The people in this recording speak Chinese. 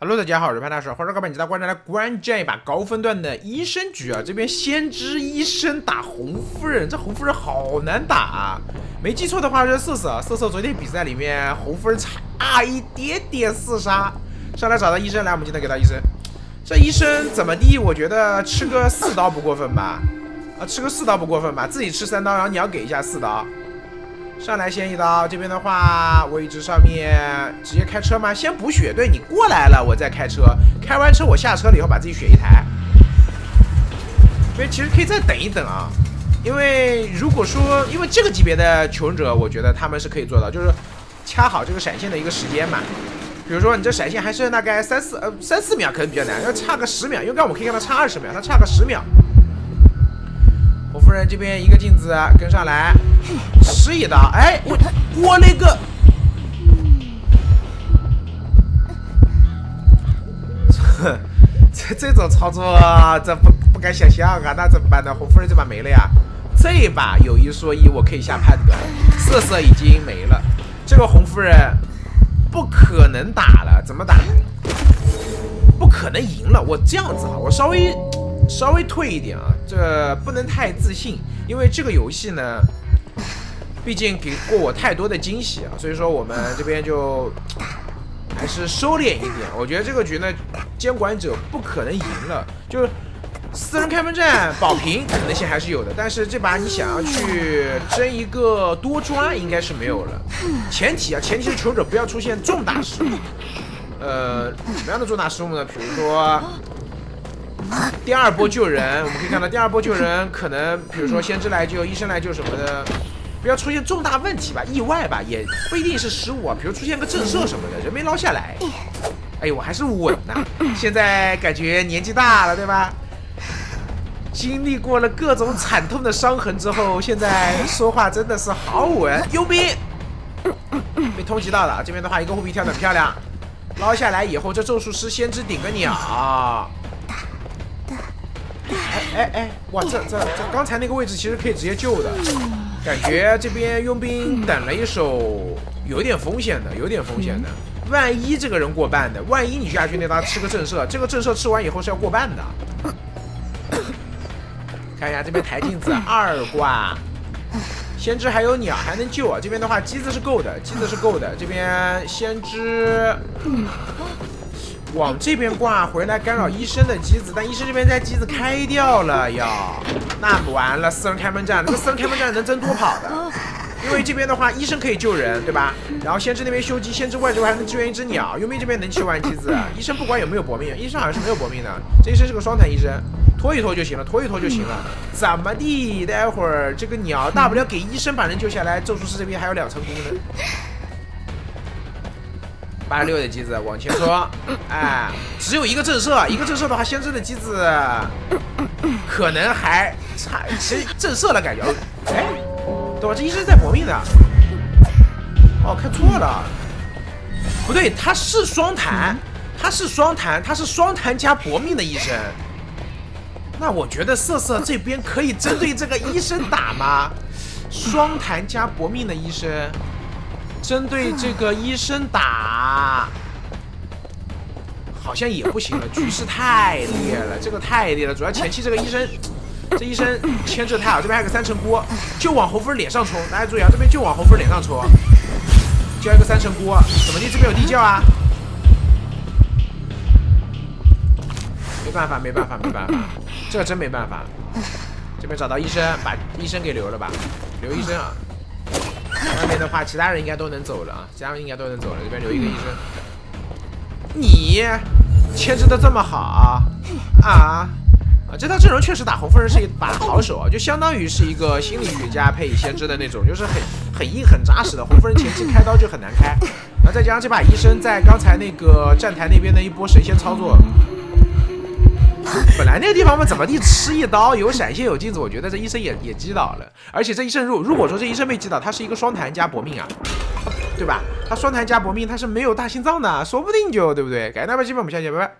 Hello，大家好，我是潘大师，欢迎各位来到观众来观战一把高分段的医生局啊！这边先知医生打红夫人，这红夫人好难打啊！没记错的话是瑟瑟，瑟瑟昨天比赛里面红夫人差一点点四杀，上来找到医生来，我们今天给到医生。这医生怎么地？我觉得吃个四刀不过分吧？啊，吃个四刀不过分吧？自己吃三刀，然后你要给一下四刀。上来先一刀，这边的话位置上面直接开车吗？先补血，对你过来了，我再开车。开完车我下车了以后把自己血一抬。所以其实可以再等一等啊，因为如果说因为这个级别的求生者，我觉得他们是可以做到，就是掐好这个闪现的一个时间嘛。比如说你这闪现还剩大概三四呃三四秒可能比较难，要差个十秒，因为刚我们可以看到差二十秒，他差个十秒。红夫人这边一个镜子跟上来。吃一刀，哎，我我那个，这这种操作，这不不敢想象啊！那怎么办呢？红夫人这把没了呀！这一把有一说一，我可以下判断，瑟瑟已经没了，这个红夫人不可能打了，怎么打？不可能赢了，我这样子哈，我稍微稍微退一点啊，这不能太自信，因为这个游戏呢。毕竟给过我太多的惊喜啊，所以说我们这边就还是收敛一点。我觉得这个局呢，监管者不可能赢了，就是四人开门战保平可能性还是有的，但是这把你想要去争一个多抓，应该是没有了。前提啊，前提是求者不要出现重大失误。呃，什么样的重大失误呢？比如说第二波救人，我们可以看到第二波救人可能，比如说先知来救、医生来救什么的。不要出现重大问题吧，意外吧，也不一定是失误啊。比如出现个震慑什么的，人没捞下来。哎呦，我还是稳呐。现在感觉年纪大了，对吧？经历过了各种惨痛的伤痕之后，现在说话真的是好稳。佣兵被通缉到了，这边的话一个护臂跳的漂亮，捞下来以后，这咒术师先知顶个鸟。哎哎哎，哇，这这这刚才那个位置其实可以直接救的。感觉这边佣兵等了一手，有点风险的，有点风险的。万一这个人过半的，万一你下去那他吃个震慑，这个震慑吃完以后是要过半的。看一下这边抬镜子 二挂，先知还有鸟还能救啊。这边的话机子是够的，机子是够的。这边先知。往这边挂回来干扰医生的机子，但医生这边在机子开掉了呀，那完了，四人开门战，这个四人开门战能增多跑的，因为这边的话医生可以救人，对吧？然后先知那边修机，先知外之外还能支援一只鸟，佣兵这边能切完机子，医生不管有没有搏命，医生好像是没有搏命的，这医生是个双弹医生，拖一拖就行了，拖一拖就行了，怎么地？待会儿这个鸟大不了给医生把人救下来，咒术师这边还有两层功能。八十六的机子往前冲，哎，只有一个震慑，一个震慑的话，先知的机子可能还差，其实震慑了感觉。哎，对吧这医生在搏命的。哦，看错了，不对，他是双弹，他是双弹，他是双弹加搏命的医生。那我觉得瑟瑟这边可以针对这个医生打吗？双弹加搏命的医生。针对这个医生打，好像也不行了，局势太烈了，这个太烈了。主要前期这个医生，这医生牵制太好，这边还有个三层锅，就往侯夫人脸上冲。大家注意啊，这边就往侯夫人脸上冲，交一个三层锅，怎么地？这边有地窖啊？没办法，没办法，没办法，这个真没办法。这边找到医生，把医生给留了吧，留医生啊。外面的话，其他人应该都能走了啊，其他人应该都能走了。这边留一个医生，你牵制的这么好啊啊！这套阵容确实打红夫人是一把好手啊，就相当于是一个心理学家配以先知的那种，就是很很硬很扎实的。红夫人前期开刀就很难开，然后再加上这把医生在刚才那个站台那边的一波神仙操作。本来那个地方嘛，怎么地吃一刀有闪现有镜子，我觉得这医生也也击倒了。而且这医生如如果说这医生被击倒，他是一个双弹加搏命啊，对吧？他双弹加搏命，他是没有大心脏的，说不定就对不对？感谢大家收看，我们下期见，拜拜。